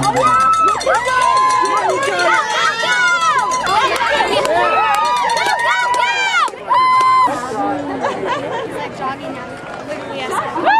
Oh, jogging now. Literally, yes.